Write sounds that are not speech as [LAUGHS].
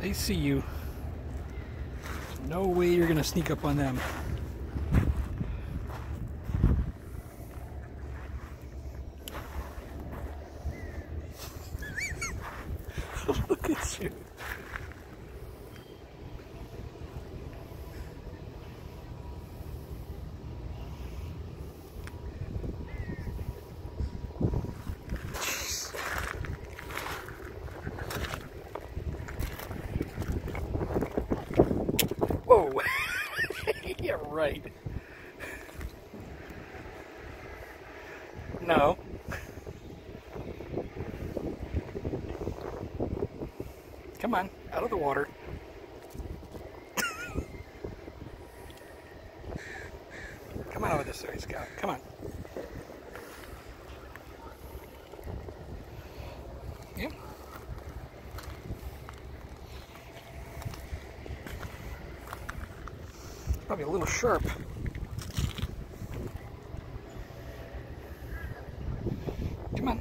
They see you. No way you're gonna sneak up on them. [LAUGHS] Look at you. Whoa. [LAUGHS] yeah, right. No. Come on, out of the water. Come on over this way, Scout. Come on. Yep. Probably a little sharp. Come on.